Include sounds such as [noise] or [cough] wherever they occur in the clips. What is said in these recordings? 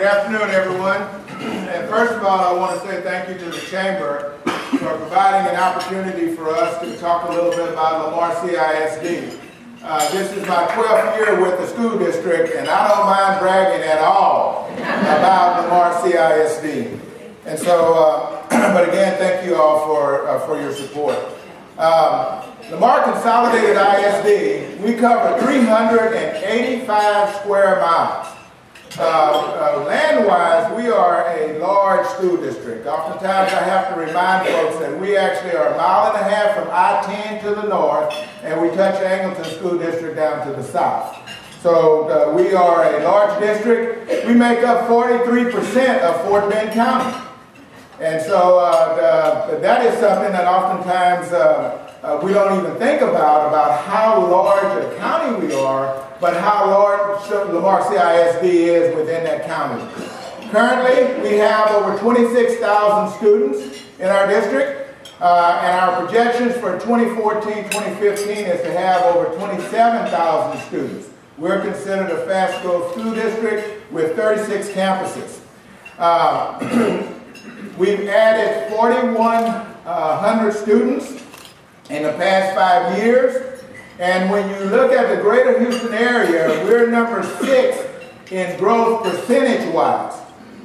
Good afternoon, everyone. And first of all, I want to say thank you to the Chamber for providing an opportunity for us to talk a little bit about Lamar CISD. Uh, this is my 12th year with the school district, and I don't mind bragging at all about Lamar CISD. And so, uh, [clears throat] but again, thank you all for, uh, for your support. Um, Lamar Consolidated ISD, we cover 385 square miles. Uh, uh, land-wise, we are a large school district. Oftentimes I have to remind folks that we actually are a mile and a half from I-10 to the north, and we touch Angleton School District down to the south. So uh, we are a large district. We make up 43% of Fort Bend County. And so uh, the, that is something that oftentimes uh, uh, we don't even think about, about how large a county we are, but how large Lamar CISD is within that county. Currently, we have over 26,000 students in our district, uh, and our projections for 2014-2015 is to have over 27,000 students. We're considered a fast-growth school district with 36 campuses. Uh, [clears throat] we've added 4,100 students in the past five years. And when you look at the greater Houston area, we're number six in growth percentage-wise.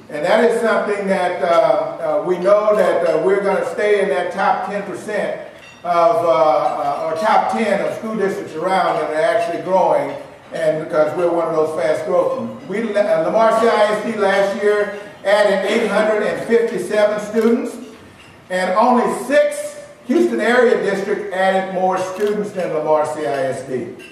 And that is something that uh, uh, we know that uh, we're going to stay in that top 10% of, uh, uh, or top 10 of school districts around that are actually growing, and because we're one of those fast growth. We, uh, Lamar CISD last year added 857 students, and only six Houston Area District added more students than Lamar CISD.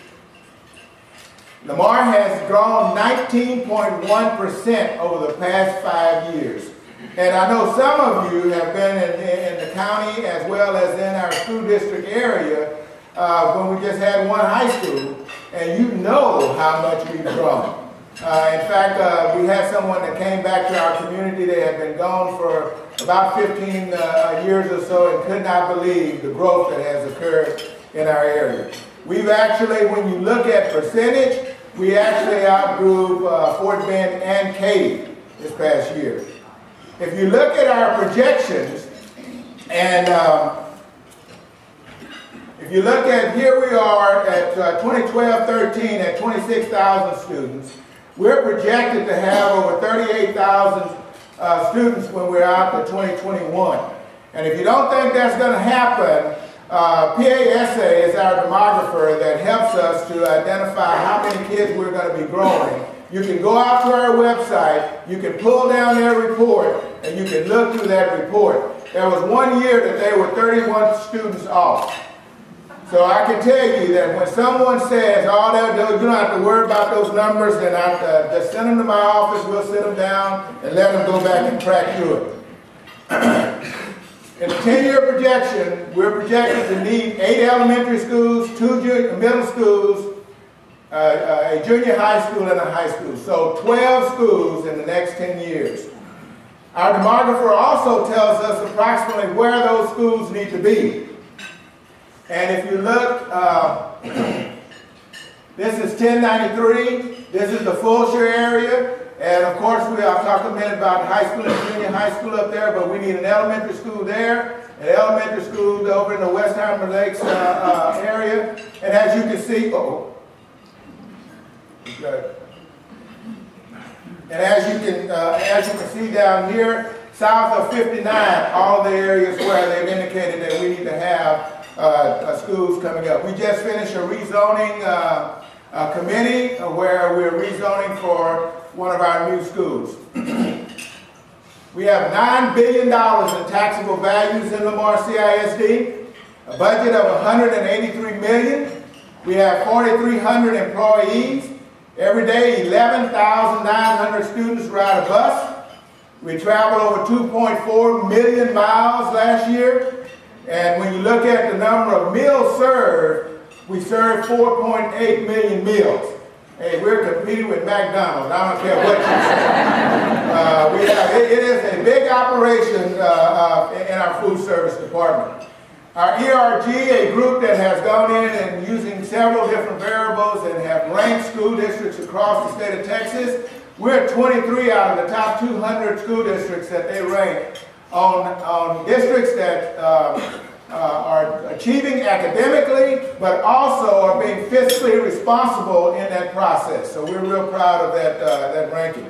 Lamar has grown 19.1% over the past five years. And I know some of you have been in, in, the county as well as in our school district area uh, when we just had one high school, and you know how much we've grown. Uh, in fact, uh, we had someone that came back to our community. They had been gone for about 15 uh, years or so and could not believe the growth that has occurred in our area. We've actually, when you look at percentage, we actually outgrew uh, Fort Bend and Katy this past year. If you look at our projections, and um, if you look at here we are at 2012-13 uh, at 26,000 students. We're projected to have over 38,000 uh, students when we're out to 2021. And if you don't think that's going to happen, uh, PASA is our demographer that helps us to identify how many kids we're going to be growing. You can go out to our website, you can pull down their report, and you can look through that report. There was one year that they were 31 students off. So I can tell you that when someone says, all oh, you don't have to worry about those numbers, then I uh, just send them to my office, we'll sit them down and let them go back and track through it. [clears throat] In the 10-year projection, we're projected to need eight elementary schools, two middle schools, uh, uh, a junior high school, and a high school. So 12 schools in the next 10 years. Our demographer also tells us approximately where those schools need to be. And if you look, uh, [clears throat] this is 1093. This is the Fulshear area. And of course, we are talking a minute about high school and junior high school up there, but we need an elementary school there, an elementary school over in the Westheimer Lakes uh, uh, area. And as you can see, oh, okay. And as you can, uh, as you can see down here, south of 59, all the areas where they've indicated that we need to have uh, schools coming up. We just finished a rezoning uh, uh committee where we're rezoning for one of our new schools. [clears throat] we have $9 billion in taxable values in Lamar CISD, a budget of 183 million. We have 4,300 employees. Every day, 11,900 students ride a bus. We traveled over 2.4 million miles last year. And when you look at the number of meals served, we serve 4.8 million meals. Hey, we're competing with McDonald's. I don't care what you say. uh, we have, it, it is a big operation uh, uh, in our food service department. Our ERG, a group that has gone in and using several different variables and have ranked school districts across the state of Texas, We're 23 out of the top 200 school districts that they rank on, on districts that uh, uh, are achieving academically, but also are being fiscally responsible in that process. So we're real proud of that, uh, that ranking.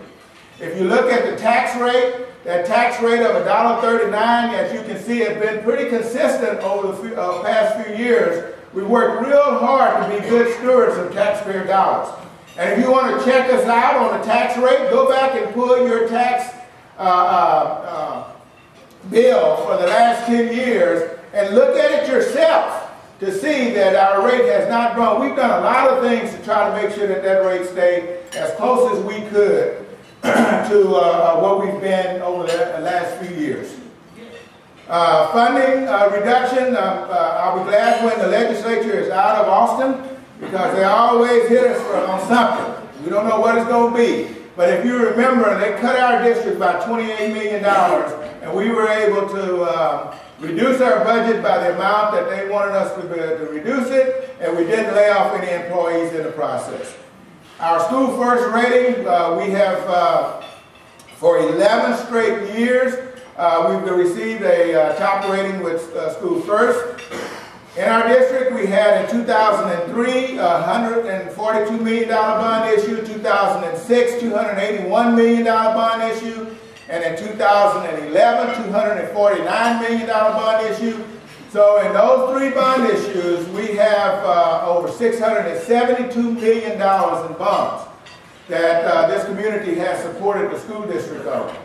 If you look at the tax rate, that tax rate of $1.39, as you can see, has been pretty consistent over the few, uh, past few years. We work real hard to be good stewards of taxpayer dollars. And if you want to check us out on the tax rate, go back and pull your tax uh, uh, uh bill for the last 10 years and look at it yourself to see that our rate has not grown. We've done a lot of things to try to make sure that that rate stayed as close as we could [clears throat] to uh, uh, what we've been over the last few years. Uh, funding uh, reduction, um, uh, I'll be glad when the legislature is out of Austin because they always hit us for, on something. We don't know what it's going to be. But if you remember, they cut our district by $28 million, and we were able to uh, reduce our budget by the amount that they wanted us to, to reduce it, and we didn't lay off any employees in the process. Our school first rating, uh, we have uh, for 11 straight years, uh, we've received a uh, top rating with uh, school first. In our district, we had in 2003 a $142 million bond issue, 2006 $281 million bond issue, and in 2011 $249 million bond issue. So in those three bond issues, we have uh, over $672 million in bonds that uh, this community has supported the school district on.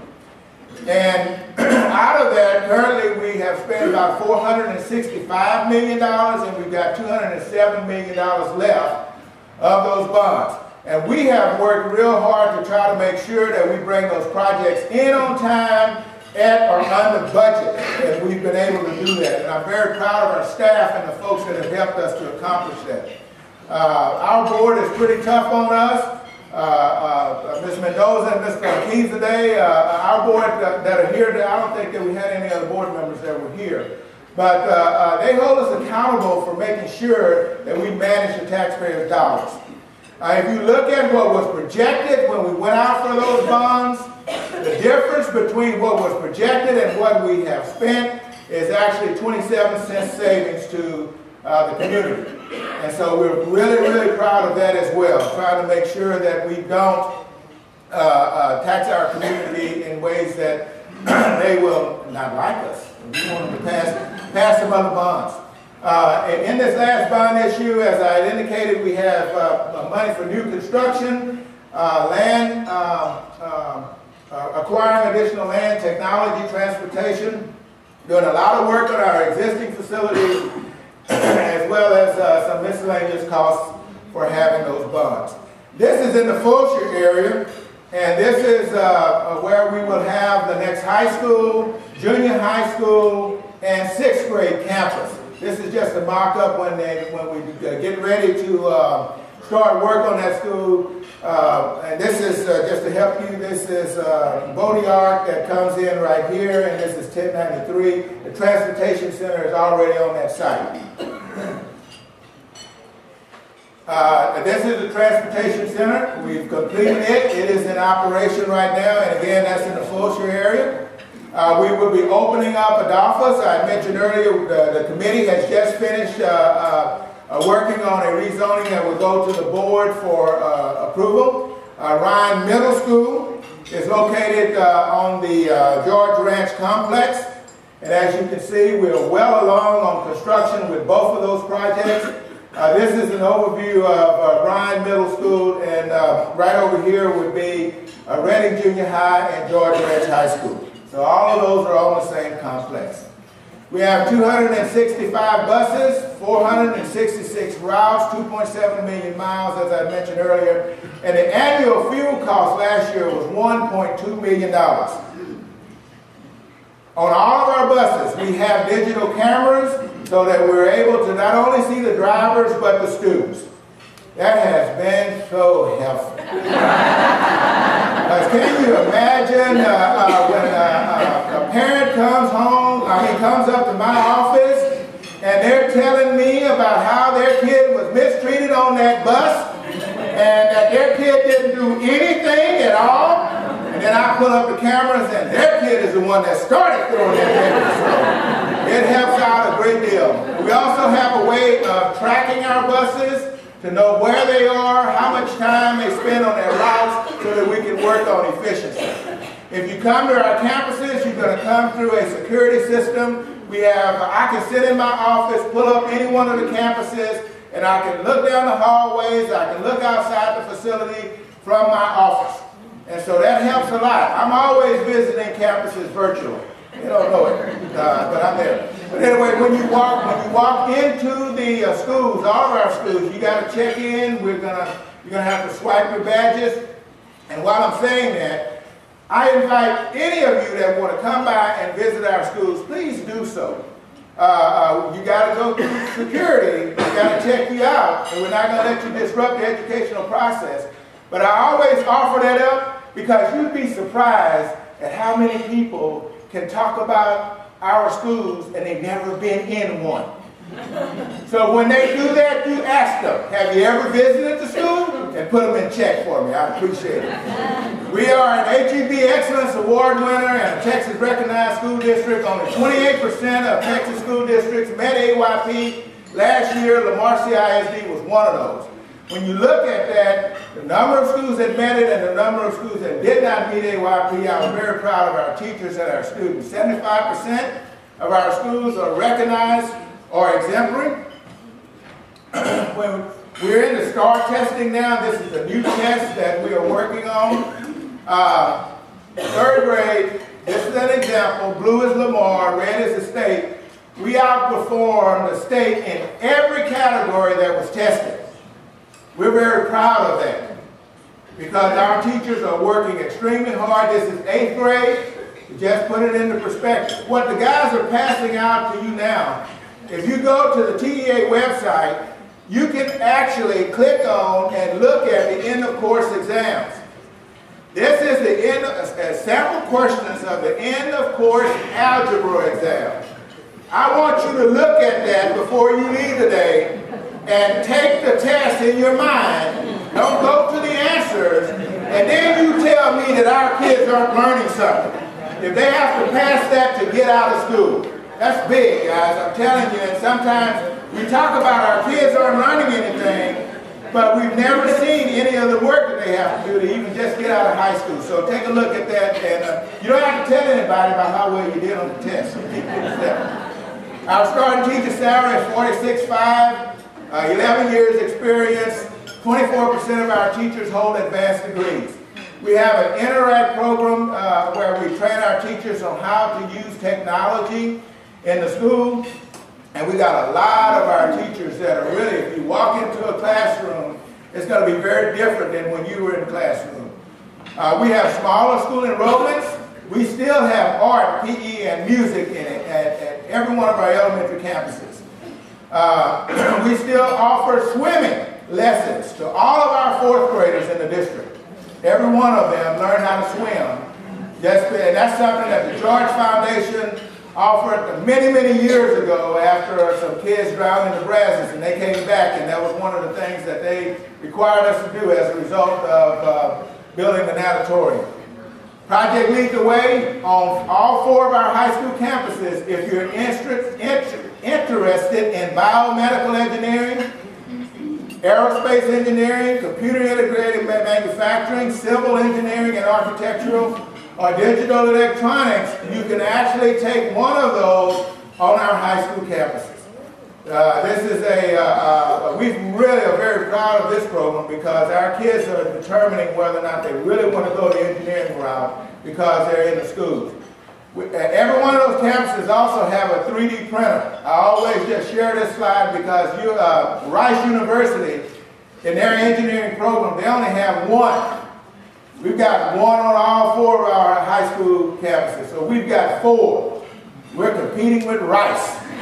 And [clears throat] out of that, currently we have spent about $465 million and we've got $207 million left of those bonds. And we have worked real hard to try to make sure that we bring those projects in on time, at or under budget, and we've been able to do that. And I'm very proud of our staff and the folks that have helped us to accomplish that. Uh, our board is pretty tough on us. Uh, uh, Ms. Mendoza and Ms. Marquez today. Uh, our board that, that, are here, I don't think that we had any other board members that were here. But uh, uh, they hold us accountable for making sure that we manage the taxpayers' dollars. Uh, if you look at what was projected when we went out for those bonds, the difference between what was projected and what we have spent is actually 27 cent savings to uh, the community. And so we're really, really proud of that as well, trying to make sure that we don't uh, uh, tax our community in ways that [clears throat] they will not like us. We want them to pass, pass some other bonds. Uh, in this last bond issue, as I indicated, we have uh, money for new construction, uh, land, uh, acquiring additional land, technology, transportation, doing a lot of work on our existing facilities, [clears throat] as well as uh, some miscellaneous costs for having those bonds. This is in the Fulshear area, and this is uh, uh, where we will have the next high school, junior high school, and sixth grade campus. This is just a mock-up when, when we get ready to uh, start work on that school. Uh, and this is, uh, just to help you, this is uh, Bodiart that comes in right here, and this is 1093. The Transportation Center is already on that site. Uh, this is the Transportation Center. We've completed it. It is in operation right now, and again, that's in the Fulshear area. Uh, we will be opening up Adolphus. I mentioned earlier the, the committee has just finished uh, uh uh, working on a rezoning that will go to the board for uh, approval. Uh, Ryan Middle School is located uh, on the uh, George Ranch complex. And as you can see, we're well along on construction with both of those projects. Uh, this is an overview of Ryan Middle School, and right over here would be Reading Junior High and George Ranch High School. So all of those are on the same complex. We have 265 buses, 466 routes, 2.7 million miles, as I mentioned earlier. And the annual fuel cost last year was $1.2 million. On all of our buses, we have digital cameras so that we're able to not only see the drivers, but the students. That has been so helpful. [laughs] uh, can you imagine uh, uh, when uh, uh, a parent comes home, I mean, comes up to my office, and they're telling me about how their kid was mistreated on that bus, and that their kid didn't do anything at all, and then I pull up the cameras and their kid is the one that started throwing that camera. So it helps out a great deal. We also have a way of tracking our buses to know where they are, how much time they spend on their routes, so that we can work on efficiency. If you come to our campuses, you're going to come through a security system. We have, I can sit in my office, pull up any one of the campuses, and I can look down the hallways, I can look outside the facility from my office. And so that helps a lot. I'm always visiting campuses virtually. You don't know it, uh, but I'm there. But anyway, when you walk, when you walk into the uh, schools, all of our schools, you got to check in. We're gonna, you're gonna have to swipe your badges. And while I'm saying that, I invite any of you that want to come by and visit our schools, please do so. Uh, uh, you got to go through security. We got to check you out, and we're not going to let you disrupt the educational process. But I always offer that up because you'd be surprised at how many people can talk about our schools and they've never been in one. So when they do that, you ask them, have you ever visited the school? And put them in check for me. I appreciate it. We are an HEB Excellence Award winner and a Texas Recognized School District. Only 28% of Texas school districts met AYP. Last year, Lamar CISD was one of those. When you look at that, the number of schools that met it and the number of schools that did not meet AYP, I'm very proud of our teachers and our students. 75% of our schools are recognized or exemplary. [clears throat] when we're in the STAAR testing now, this is a new test that we are working on. Uh, third grade, this is an example. Blue is Lamar, red is the state. We outperformed the state in every category that was tested. We're very proud of that because our teachers are working extremely hard. This is eighth grade. Just put it into perspective. What the guys are passing out to you now, if you go to the TEA website, you can actually click on and look at the end of course exams. This is the end of, sample questions of the end of course algebra exam. I want you to look at that before you leave today and take the test in your mind. Don't go to the answers. And then you tell me that our kids aren't learning something. If they have to pass that to get out of school. That's big, guys. I'm telling you. And sometimes we talk about our kids aren't learning anything, but we've never seen any of the work that they have to do to even just get out of high school. So take a look at that. And uh, you don't have to tell anybody about how well you did on the test. [laughs] Our starting teacher salary is 46.5. Uh, 11 years experience, 24% of our teachers hold advanced degrees. We have an Interact program uh, where we train our teachers on how to use technology in the school. And we got a lot of our teachers that are really, if you walk into a classroom, it's going to be very different than when you were in classroom. Uh, we have smaller school enrollments. We still have art, PE, and music in it at, at every one of our elementary campuses. Uh, [clears throat] we still offer swimming lessons to all of our fourth graders in the district. Every one of them learn how to swim. That's, and that's something that the George Foundation offered many, many years ago after some kids drowned in the Brazos and they came back and that was one of the things that they required us to do as a result of uh, building the auditorium. Project Lead the Way on all four of our high school campuses. If you're interested, interested in biomedical engineering, aerospace engineering, computer integrated manufacturing, civil engineering and architectural, or digital electronics, you can actually take one of those on our high school campuses. Uh, this is a, uh, uh, we really are very proud of this program because our kids are determining whether or not they really want to go the engineering route because they're in the schools. Every one of those campuses also have a 3D printer. I always just share this slide because you, uh, Rice University, in their engineering program, they only have one. We've got one on all four of our high school campuses, so we've got four. We're competing with Rice. [laughs]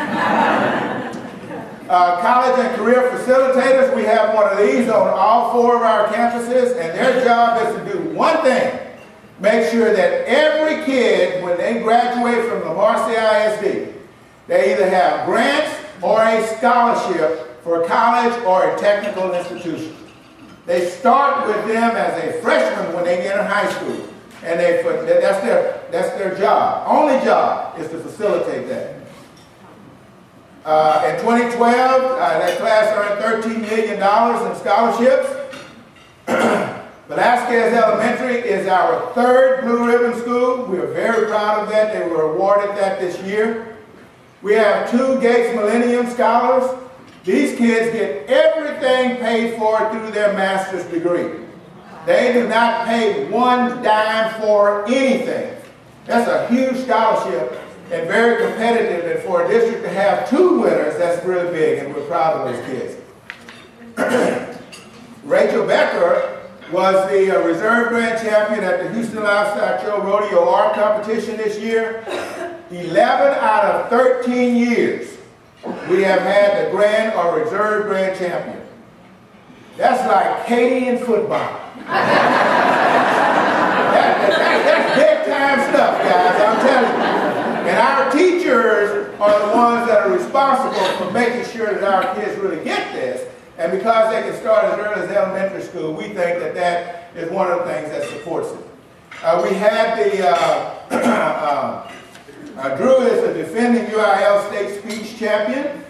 uh, college and career facilitators, we have one of these on all four of our campuses, and their job is to do one thing make sure that every kid, when they graduate from Lamar CISD, they either have grants or a scholarship for college or a technical institution. They start with them as a freshman when they get in high school. And they, that's, their, that's their job. Only job is to facilitate that. Uh, in 2012, uh, that class earned $13 million in scholarships. [clears throat] Velasquez Elementary is our third Blue Ribbon School. We are very proud of that. They were awarded that this year. We have two Gates Millennium Scholars. These kids get everything paid for through their master's degree. They do not pay one dime for anything. That's a huge scholarship and very competitive. And for a district to have two winners, that's really big, and we're proud of those kids. [clears throat] Rachel Becker was the uh, reserve grand champion at the Houston Livestock Show Rodeo Art Competition this year. 11 out of 13 years, we have had the grand or reserve grand champion. That's like Katy in football. that, that, that's big time stuff, guys, I'm telling you. And our teachers are the ones that are responsible for making sure that our kids really get this. And because they can start as early as elementary school, we think that that is one of the things that supports it. Uh, we had the, uh, [clears throat] uh, uh, Drew is a defending UIL state speech champion.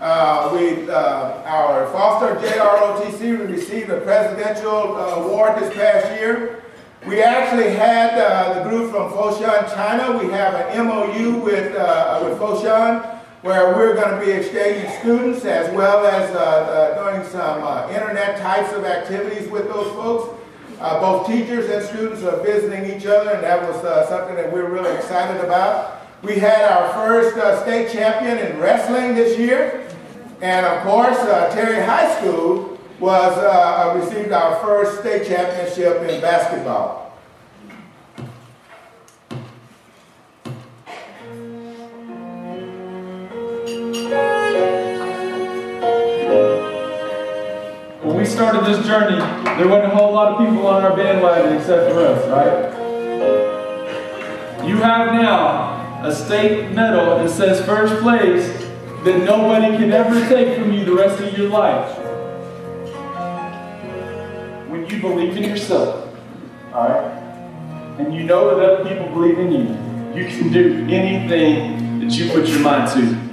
Uh, we, uh, our Foster JROTC received a presidential award this past year. We actually had the group from Foshan, China. We have an MOU with, with Foshan where we're going to be exchanging students as well as uh, uh, doing some uh, internet types of activities with those folks. Uh, both teachers and students are visiting each other, and that was uh, something that we're really excited about. We had our first uh, state champion in wrestling this year, and of course, Terry High School was received our first state championship in basketball. Started this journey, there wasn't a whole lot of people on our bandwagon except for us, right? You have now a state medal that says first place that nobody can ever take from you the rest of your life. When you believe in yourself, all right? And you know that other people believe in you, you can do anything that you put your mind to.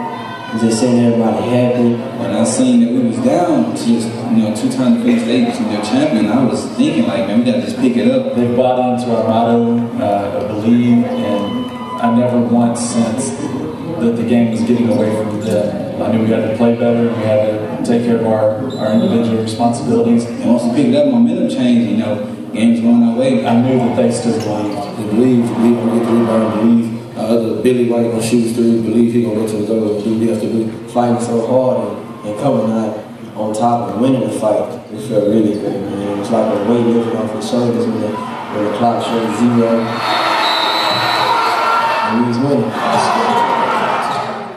just seeing everybody happy. When I seen that we was down to just, you know, two times the state their champion, I was thinking like, man, we gotta just pick it up. They bought into our motto, uh, believe, and I never once sensed that the game was getting away from them. I knew we had to play better, we had to take care of our, our individual responsibilities. And once we picked up momentum change, you know, games going our way. I knew that they still believed. They believe, believe the believe uh, Uh, other Billy White gonna shoot three, believe he gonna go to the goal, do we have to do. Fighting so hard and, and coming out on top and winning the fight, it felt really good, man. It was like a weight lifted off his shoulders when the, when the clock showed zero. And we was winning.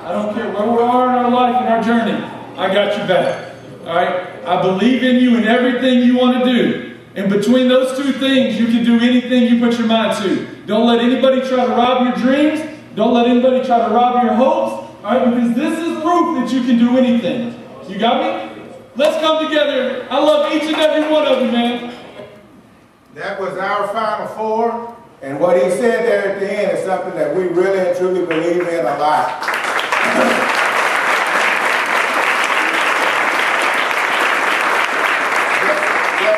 I don't care where we are in our life, in our journey, I got you back. All right? I believe in you and everything you want to do. And between those two things, you can do anything you put your mind to. Don't let anybody try to rob your dreams. Don't let anybody try to rob your hopes. All right, because this is proof that you can do anything. You got me? Let's come together. I love each and every one of you, man. That was our Final Four. And what he said there at the end is something that we really and truly believe in a lot.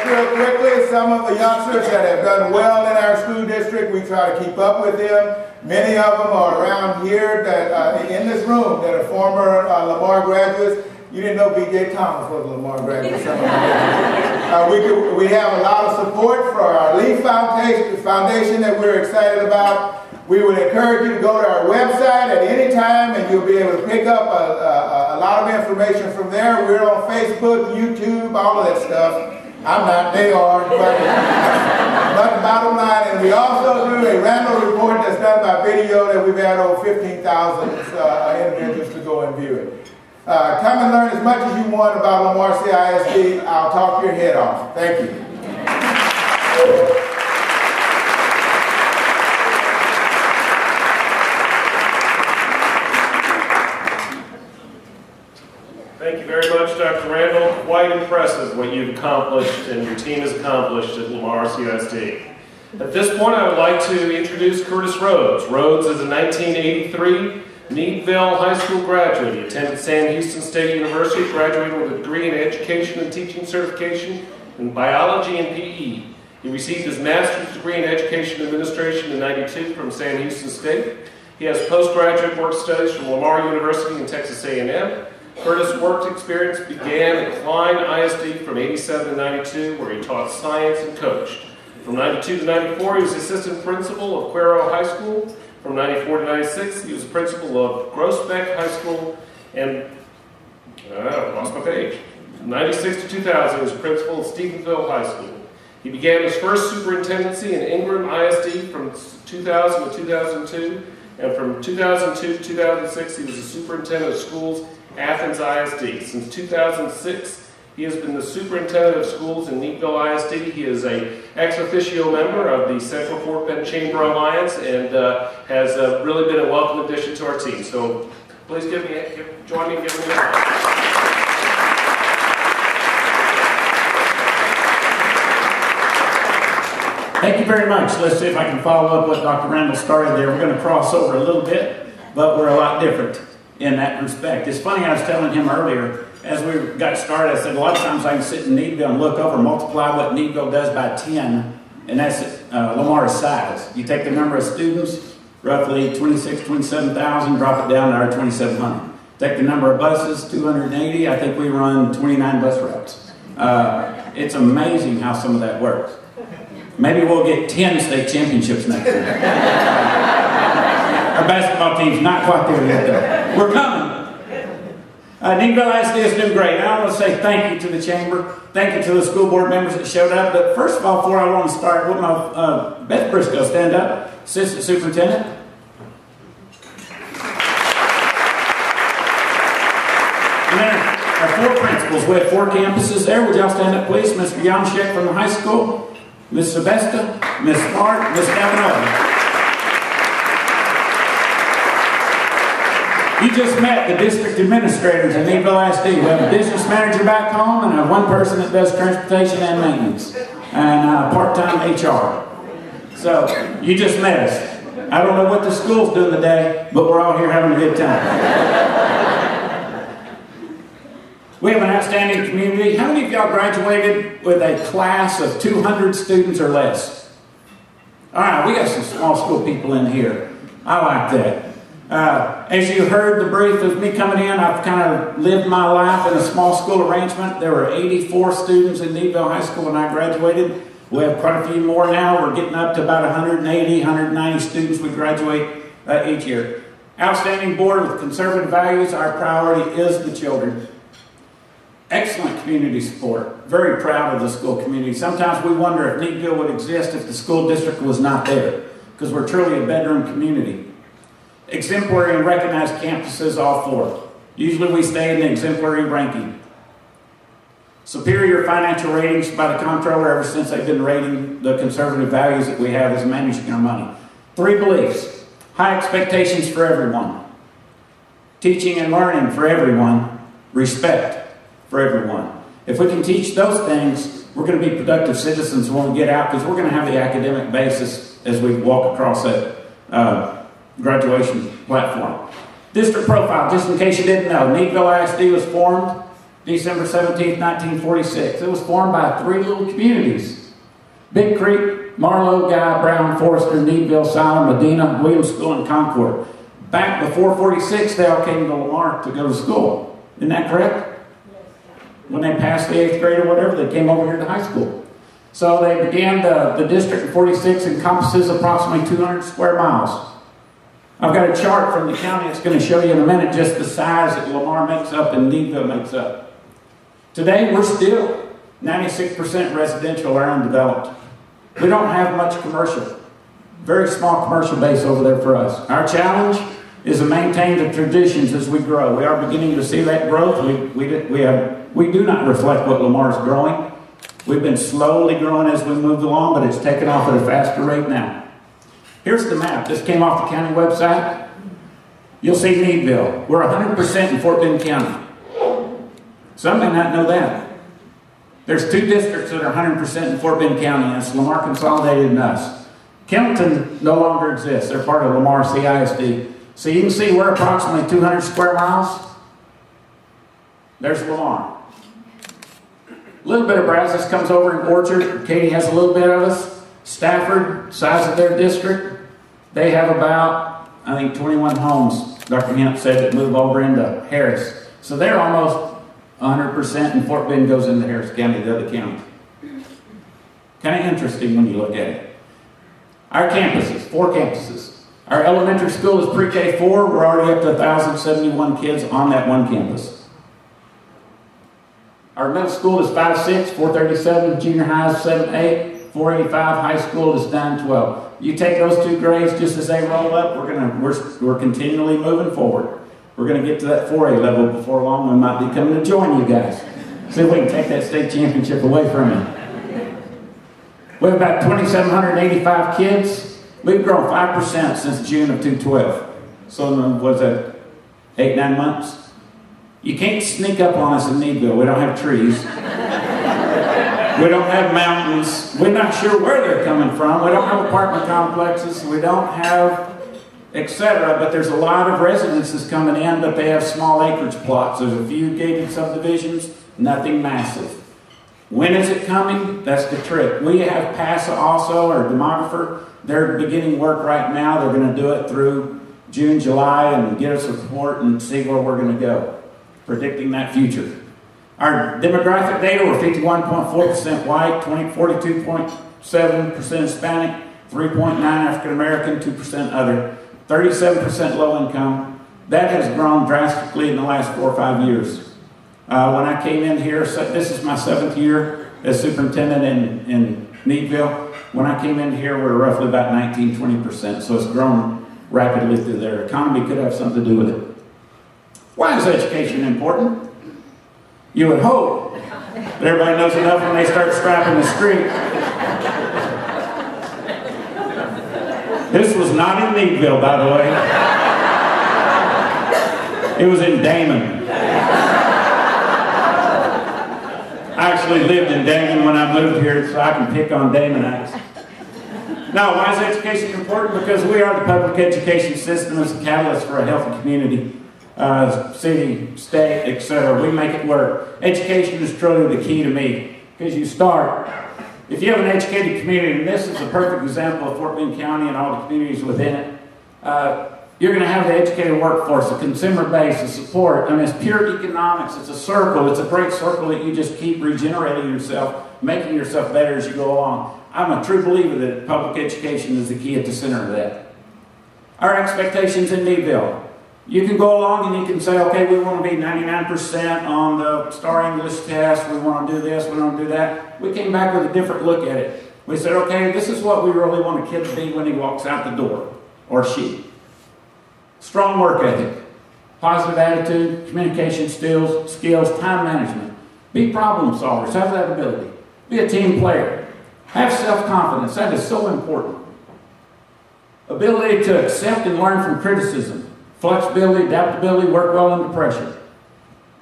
Real quickly, some of the youngsters that have done well in our school district, we try to keep up with them. Many of them are around here that uh, in this room that are former uh, Lamar graduates. You didn't know B.J. Thomas was a Lamar graduate. Some of you uh, we, do, we have a lot of support for our Leaf Foundation, foundation that we're excited about. We would encourage you to go to our website at any time and you'll be able to pick up a, a, a lot of information from there. We're on Facebook, YouTube, all of that stuff. I'm not, they are, but, but bottom line, and we also do a random report that's done by video that we've had over 15,000 uh, individuals to go and view it. Uh, come and learn as much as you want about Lamar CISD. I'll talk your head off. Thank you. Thank you very much, Dr. Randle. Impressive what you've accomplished and your team has accomplished at Lamar CSD. At this point, I would like to introduce Curtis Rhodes. Rhodes is a 1983 Needville High School graduate. He attended Sam Houston State University, graduating with a degree in Education and Teaching Certification in Biology and PE. He received his master's degree in Education Administration in 92 from Sam Houston State. He has postgraduate work studies from Lamar University and Texas A&M. Curtis' work experience began at Klein ISD from 87 to 92, where he taught science and coached. From 92 to 94, he was assistant principal of Cuero High School. From 94 to 96, he was principal of Groesbeck High School, and uh, lost my page. 96 to 2000, he was principal of Stephenville High School. He began his first superintendency in Ingram ISD from 2000 to 2002, and from 2002 to 2006, he was the superintendent of schools Athens ISD. Since 2006, he has been the superintendent of schools in Needville ISD. He is a ex officio member of the Central Fort Bend Chamber Alliance and uh, has uh, really been a welcome addition to our team. So please give me, give, join me in giving him a round. Thank you very much. Let's see if I can follow up what Dr. Randle started there. We're going to cross over a little bit, but we're a lot different in that respect. It's funny, I was telling him earlier, as we got started, I said a lot of times I can sit in Needville and look over, multiply what Needville does by 10, and that's uh, Lamar's size. You take the number of students, roughly 26, 27,000, drop it down to our 2,700. Take the number of buses, 280, I think we run 29 bus routes. Uh, it's amazing how some of that works. Maybe we'll get 10 state championships next year. [laughs] Our basketball team's not quite there yet, though. We're coming. Uh, Needville ISD is doing great. I want to say thank you to the chamber. Thank you to the school board members that showed up. But first of all, before I want to start with my uh, Beth Briscoe, stand up, assistant superintendent. Our four principals. We have four campuses there. Would y'all stand up, please? Mr. Yamshek from the high school, Ms. Sebesta, Ms. Smart, Ms. Kavanaugh. You just met the district administrators in Needville ISD. We have a business manager back home and one person that does transportation and maintenance and uh, part-time HR. So you just met us. I don't know what the school's doing today, but we're all here having a good time. We have an outstanding community. How many of y'all graduated with a class of 200 students or less? All right, we got some small school people in here. I like that. Uh, as you heard the brief of me coming in, I've kind of lived my life in a small school arrangement. There were 84 students in Needville High School when I graduated. We have quite a few more now. We're getting up to about 180, 190 students we graduate uh, each year. Outstanding board with conservative values. Our priority is the children. Excellent community support. Very proud of the school community. Sometimes we wonder if Needville would exist if the school district was not there, because we're truly a bedroom community. Exemplary and recognized campuses, all four. Usually we stay in the exemplary ranking. Superior financial ratings by the comptroller ever since they've been rating the conservative values that we have as managing our money. Three beliefs. High expectations for everyone. Teaching and learning for everyone. Respect for everyone. If we can teach those things, we're going to be productive citizens when we get out because we're going to have the academic basis as we walk across that uh, graduation platform. District profile, just in case you didn't know, Needville ISD was formed December 17, 1946. It was formed by three little communities. Big Creek, Marlowe, Guy, Brown, Forester, Needville, Silent, Medina, Williams School, and Concord. Back before 46, they all came to Lamar to go to school. Isn't that correct? When they passed the eighth grade or whatever, they came over here to high school. So they began, the, the district in 46 encompasses approximately 200 square miles. I've got a chart from the county that's going to show you in a minute just the size that Lamar makes up and Needville makes up. Today, we're still 96% residential or undeveloped. We don't have much commercial. Very small commercial base over there for us. Our challenge is to maintain the traditions as we grow. We are beginning to see that growth. We, we, we, have, we do not reflect what Lamar is growing. We've been slowly growing as we moved along, but it's taken off at a faster rate now. Here's the map. This came off the county website. You'll see Needville. We're 100% in Fort Bend County. Some may not know that. There's two districts that are 100% in Fort Bend County, and it's Lamar Consolidated and us. Kendleton no longer exists. They're part of Lamar CISD. So you can see we're approximately 200 square miles. There's Lamar. A little bit of Brazos comes over in Orchard. Katy has a little bit of us. Stafford, size of their district, they have about, I think, 21 homes, Dr. Hemp said, that move over into Harris. So they're almost 100%, and Fort Bend goes into Harris County, the other county. Kind of interesting when you look at it. Our campuses, four campuses. Our elementary school is pre-K 4. We're already up to 1,071 kids on that one campus. Our middle school is 5-6, 437, junior high is 7-8, 485 high school is 912. You take those two grades just as they roll up, we're gonna we're, we're continually moving forward. We're gonna get to that 4A level before long. We might be coming to join you guys. See if we can take that state championship away from you. We have about 2,785 kids. We've grown 5% since June of 2012. So was that eight, nine months? You can't sneak up on us in Needville. We don't have trees. We don't have mountains. We're not sure where they're coming from. We don't have apartment complexes. We don't have etc. But there's a lot of residences coming in, but they have small acreage plots. There's a few gated subdivisions, nothing massive. When is it coming? That's the trick. We have PASA also, our demographer. They're beginning work right now. They're going to do it through June, July, and get us a report and see where we're going to go, predicting that future. Our demographic data were 51.4% white, 42.7% Hispanic, 3.9 African American, 2% other, 37% low income. That has grown drastically in the last four or five years. Uh, when I came in here, so this is my seventh year as superintendent in, in Needville. When I came in here, we were roughly about 19, 20%, so it's grown rapidly through there. Economy could have something to do with it. Why is education important? You would hope. But everybody knows enough when they start strapping the street. This was not in Needville, by the way. It was in Damon. I actually lived in Damon when I moved here, so I can pick on Damonites. Now, why is education important? Because we are the public education system as a catalyst for a healthy community uh, city, state, etc. We make it work. Education is truly the key to me because you start. If you have an educated community, and this is a perfect example of Fort Bend County and all the communities within it, uh, you're going to have the educated workforce, a consumer base, a support. I mean, it's pure economics. It's a circle. It's a great circle that you just keep regenerating yourself, making yourself better as you go along. I'm a true believer that public education is the key at the center of that. Our expectations in Needville. You can go along and you can say, okay, we want to be 99% on the STAAR English test. We want to do this. We want to do that. We came back with a different look at it. We said, okay, this is what we really want a kid to be when he walks out the door, or she. Strong work ethic, positive attitude, communication skills, skills, time management. Be problem solvers. Have that ability. Be a team player. Have self-confidence. That is so important. Ability to accept and learn from criticism flexibility, adaptability, work well under pressure,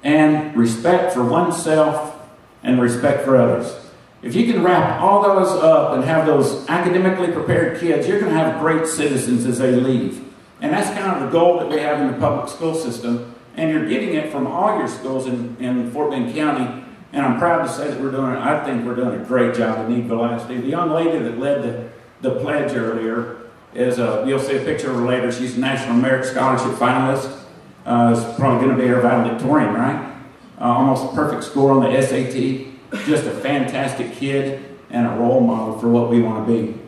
and respect for oneself and respect for others. If you can wrap all those up and have those academically prepared kids, you're going to have great citizens as they leave. And that's kind of the goal that we have in the public school system. And you're getting it from all your schools in, in Fort Bend County. And I'm proud to say that we're doing, I think we're doing a great job at Needville ISD. The young lady that led the, the pledge earlier is, a, you'll see a picture of her later. She's a National Merit Scholarship finalist. Uh, it's probably going to be our valedictorian, right? Uh, almost a perfect score on the SAT. Just a fantastic kid and a role model for what we want to be.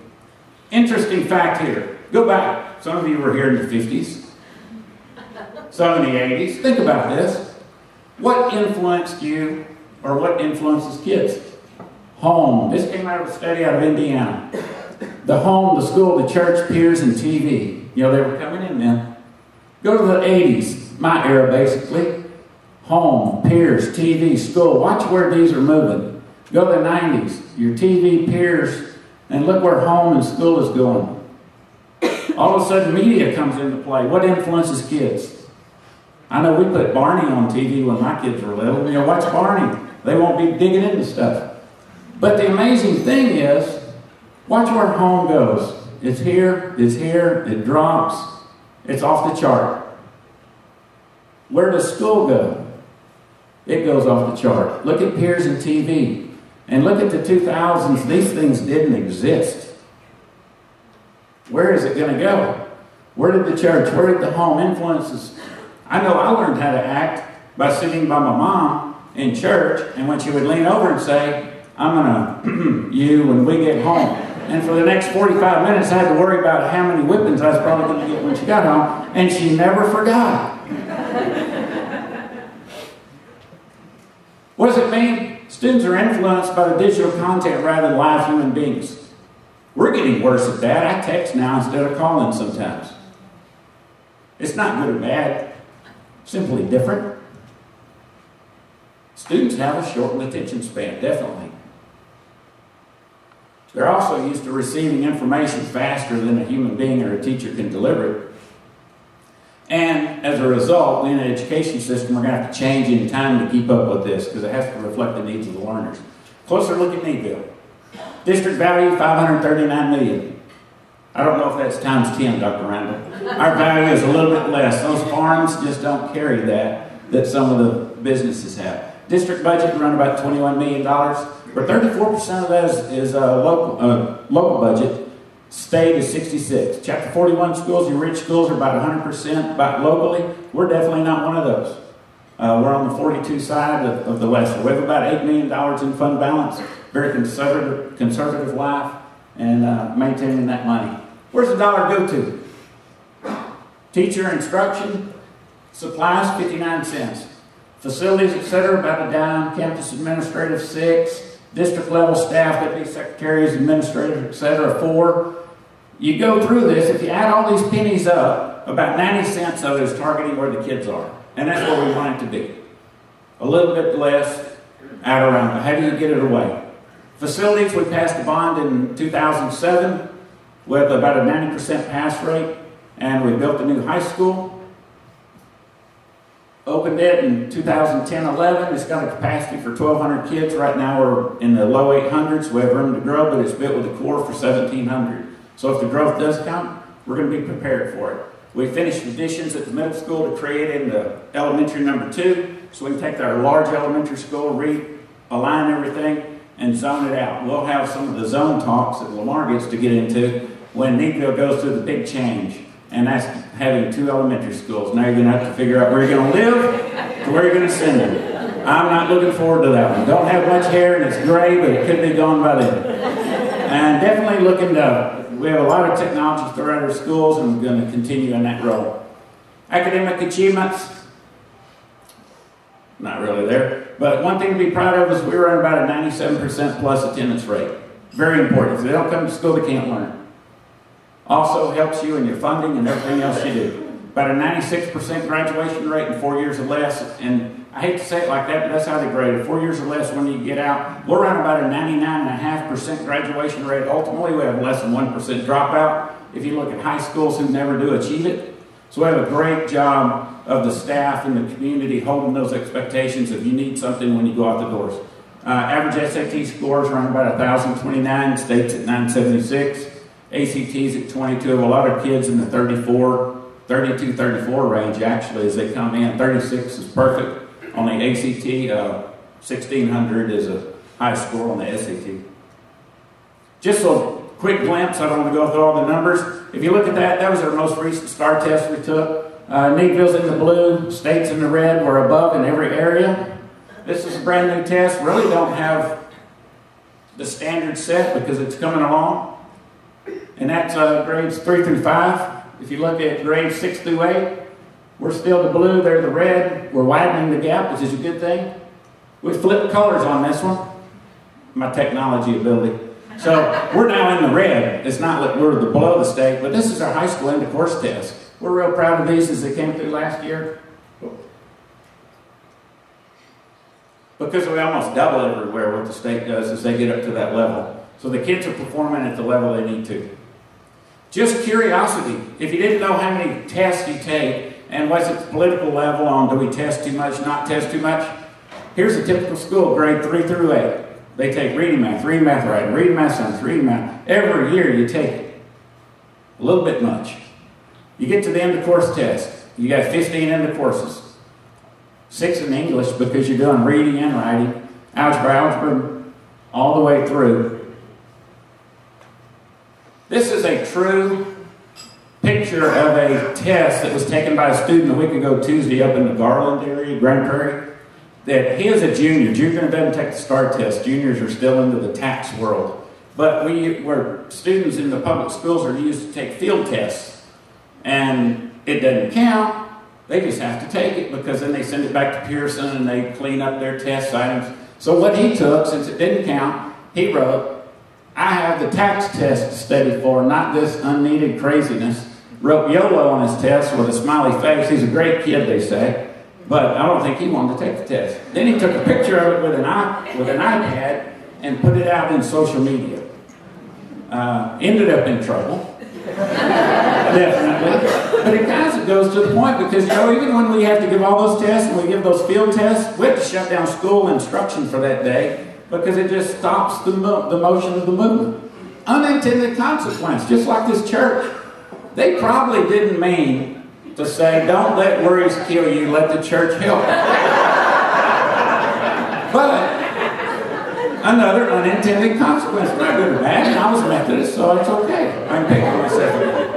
Interesting fact here. Go back. Some of you were here in the 50s, some in the 80s. Think about this. What influenced you or what influences kids? Home. This came out of a study out of Indiana. The home, the school, the church, peers, and TV. You know, they were coming in then. Go to the 80s, my era basically. Home, peers, TV, school. Watch where these are moving. Go to the 90s, your TV, peers, and look where home and school is going. All of a sudden, media comes into play. What influences kids? I know we put Barney on TV when my kids were little. You know, watch Barney. They won't be digging into stuff. But the amazing thing is, watch where home goes. It's here, it's here, it drops, it's off the chart. Where does school go? It goes off the chart. Look at peers and TV. And look at the 2000s. These things didn't exist. Where is it going to go? Where did the church, where did the home influences? I know I learned how to act by sitting by my mom in church, and when she would lean over and say, I'm going to [clears throat] you when we get home. And for the next 45 minutes, I had to worry about how many whippings I was probably going to get when she got home, and she never forgot. what does it mean? Students are influenced by the digital content rather than live human beings. We're getting worse at that. I text now instead of calling sometimes. It's not good or bad, simply different. Students have a shortened attention span, definitely. They're also used to receiving information faster than a human being or a teacher can deliver it. And as a result, we in an education system, we're going to have to change in time to keep up with this because it has to reflect the needs of the learners. Closer look at Needville. District value, 539 million. I don't know if that's times 10, Dr. Randle. Our value is a little bit less. Those farms just don't carry that that some of the businesses have. District budget run about $21 million, where 34% of that is, is a local, uh, local budget. State is 66. Chapter 41 schools, your rich schools are about 100%, about locally. We're definitely not one of those. Uh, we're on the 42 side of, of the West. We have about $8 million in fund balance. Very conservative, conservative life and uh, maintaining that money. Where's the dollar go to? Teacher instruction, supplies, 59 cents. Facilities, etc., about a dime. Campus administrative, six. District level staff, that'd secretaries, administrators, etc., four. You go through this, if you add all these pennies up, about 90 cents of it is targeting where the kids are. And that's where we want it to be. A little bit less, add around. How do you get it away? Facilities, we passed a bond in 2007 with about a 90% pass rate, and we built a new high school. Opened it in 2010-11. It's got a capacity for 1,200 kids. Right now we're in the low 800s. We have room to grow, but it's built with a core for 1,700. So if the growth does come, we're going to be prepared for it. We finished additions at the middle school to create in the elementary number two, so we can take our large elementary school, realign everything, and zone it out. We'll have some of the zone talks that Lamar gets to get into when Needville goes through the big change and that's having two elementary schools. Now you're going to have to figure out where you're going to live to where you're going to send them. I'm not looking forward to that one. Don't have much hair and it's gray, but it could be gone by then. And definitely looking to, we have a lot of technology throughout our schools and we're going to continue in that role. Academic achievements, not really there. But one thing to be proud of is we run about a 97% plus attendance rate. Very important. If they don't come to school, they can't learn. Also helps you in your funding and everything else you do. About a 96% graduation rate in four years or less. And I hate to say it like that, but that's how they grade. Four years or less when you get out. We're around about a 99.5% graduation rate. Ultimately, we have less than 1% dropout if you look at high schools who never do achieve it. So we have a great job of the staff and the community holding those expectations if you need something when you go out the doors. Uh, average SAT scores around about 1,029, states at 976. ACTs at 22, a lot of kids in the 34 32, 34 range actually as they come in. 36 is perfect on the ACT. Uh, 1600 is a high score on the SAT. Just a quick glimpse, I don't want to go through all the numbers. If you look at that, that was our most recent STAAR test we took. Uh, Needville's in the blue, states in the red, we're above in every area. This is a brand new test, really don't have the standard set because it's coming along. And that's uh, grades 3 through 5. If you look at grades 6 through 8, we're still the blue, they're the red. We're widening the gap, which is a good thing. We flipped colors on this one. My technology ability. So we're now in the red. It's not like we're the below the state, but this is our high school end of course test. We're real proud of these as they came through last year. Because we almost double everywhere what the state does as they get up to that level. So the kids are performing at the level they need to. Just curiosity. If you didn't know how many tests you take, and what's its political level on do we test too much, not test too much, here's a typical school, grade 3 through 8. They take reading math, reading math writing, reading math science, reading math. Every year you take it. A little bit much. You get to the end of course test. You got 15 end of courses. Six in English because you're doing reading and writing, algebra, algebra, all the way through. This is a true picture of a test that was taken by a student a week ago Tuesday up in the Garland area, Grand Prairie. That he is a junior. Junior doesn't take the STAAR test. Juniors are still into the TAKS world. But we, where students in the public schools are used to take field tests, and it doesn't count. They just have to take it because then they send it back to Pearson and they clean up their test items. So what he took, since it didn't count, he wrote, I have the TAKS test studied for, not this unneeded craziness. Wrote YOLO on his test with a smiley face. He's a great kid, they say. But I don't think he wanted to take the test. Then he took a picture of it with an, with an iPad and put it out in social media. Uh, ended up in trouble. [laughs] Definitely. But it kind of goes to the point because, you know, even when we have to give all those tests and we give those field tests, we have to shut down school instruction for that day because it just stops the, mo- the motion of the movement. Unintended consequence, just like this church. They probably didn't mean to say, don't let worries kill you, let the church help. [laughs] but another unintended consequence, not good or bad, I was Methodist, so it's okay. I can pick on myself.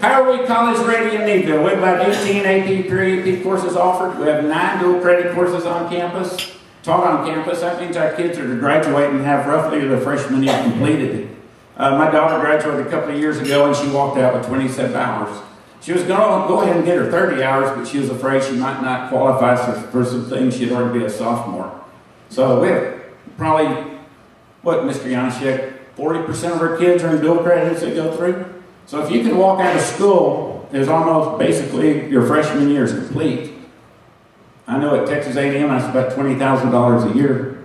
Howard we College ready in Needville. We have about 18 AP pre-AP courses offered. We have nine dual credit courses on campus. Taught on campus, that means our kids are to graduate and have roughly their freshman year completed. Uh, my daughter graduated a couple of years ago and she walked out with 27 hours. She was going to go ahead and get her 30 hours, but she was afraid she might not qualify for, for some things. She'd already be a sophomore. So we have probably, what, Mr. Janishek, 40% of our kids are in dual credits that go through. So if you can walk out of school, there's almost basically your freshman year is complete. I know at Texas A&M, that's about $20,000 a year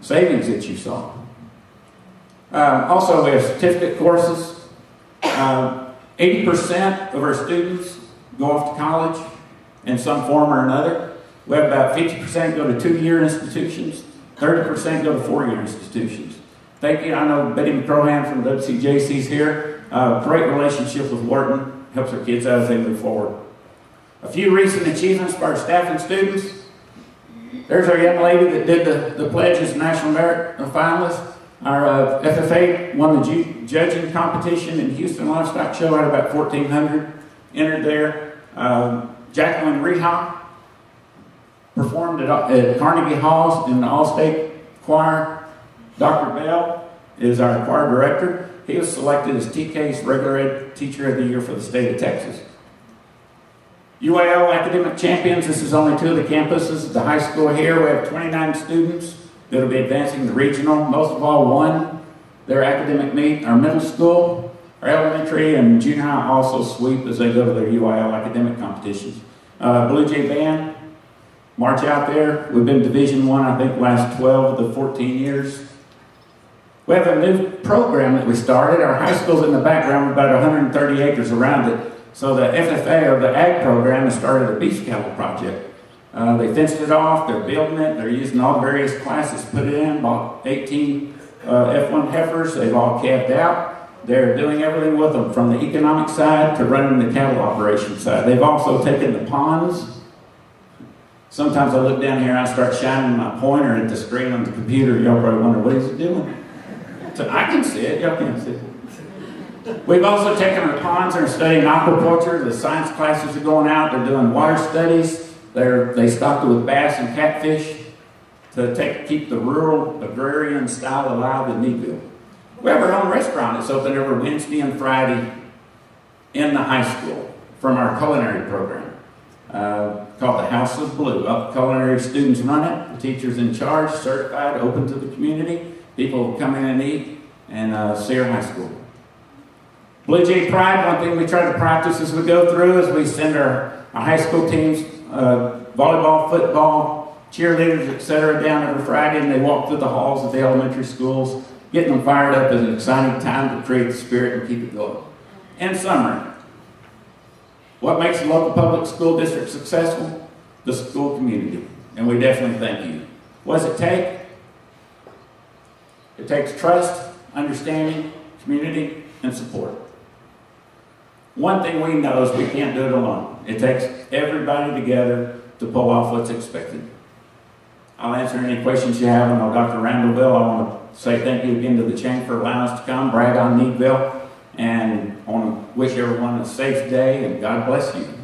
savings that you saw. Uh, also, we have certificate courses. Uh, 80% of our students go off to college in some form or another. We have about 50% go to two-year institutions, 30% go to four-year institutions. Thank you. I know Betty McCrohan from WCJC's here. Uh, great relationship with Wharton. Helps our kids out as they move forward. A few recent achievements for our staff and students. There's our young lady that did the, the pledges national merit finalist. Our uh, FFA won the ju- judging competition in Houston Livestock Show at about 1,400. Entered there. Um, Jacqueline Reha performed at, at Carnegie Halls in the All-State Choir. Dr. Bell is our choir director. He was selected as TK's regular ed teacher of the year for the state of Texas. UIL Academic Champions, this is only two of the campuses. The high school here, we have 29 students that'll be advancing the regional. Most of all one, their academic meet. Our middle school, our elementary, and junior high also sweep as they go to their UIL academic competitions. Uh, Blue Jay Band, march out there. We've been Division One, I, I think, last 12 of the 14 years. We have a new program that we started. Our high school's in the background, about 130 acres around it. So the FFA, or the Ag program, has started a beef cattle project. Uh, they fenced it off, they're building it, they're using all the various classes, put it in, bought 18 uh, F1 heifers, they've all calved out. They're doing everything with them, from the economic side to running the cattle operation side. They've also taken the ponds. Sometimes I look down here and I start shining my pointer at the screen on the computer. Y'all probably wonder, what is it doing? So I can see it, y'all can't see it. We've also taken our ponds and are studying aquaculture. The science classes are going out. They're doing water studies. They're, they stocked it with bass and catfish to take, keep the rural agrarian style alive in Needville. We have our own restaurant. It's open every Wednesday and Friday in the high school from our culinary program uh, called the House of Blue. Up culinary students run it. The teacher's in charge, certified, open to the community. People come in and eat and uh, see our high school. Blue Jay Pride, one thing we try to practice as we go through is we send our, our high school teams uh, volleyball, football, cheerleaders, etc., down every Friday, and they walk through the halls of the elementary schools, getting them fired up is an exciting time to create the spirit and keep it going. In summary, what makes a local public school district successful? The school community, and we definitely thank you. What does it take? It takes trust, understanding, community, and support. One thing we know is we can't do it alone. It takes everybody together to pull off what's expected. I'll answer any questions you have, and I'll Dr. Randallville. I want to say thank you again to the chamber for allowing us to come, brag on Needville, and I want to wish everyone a safe day, and God bless you.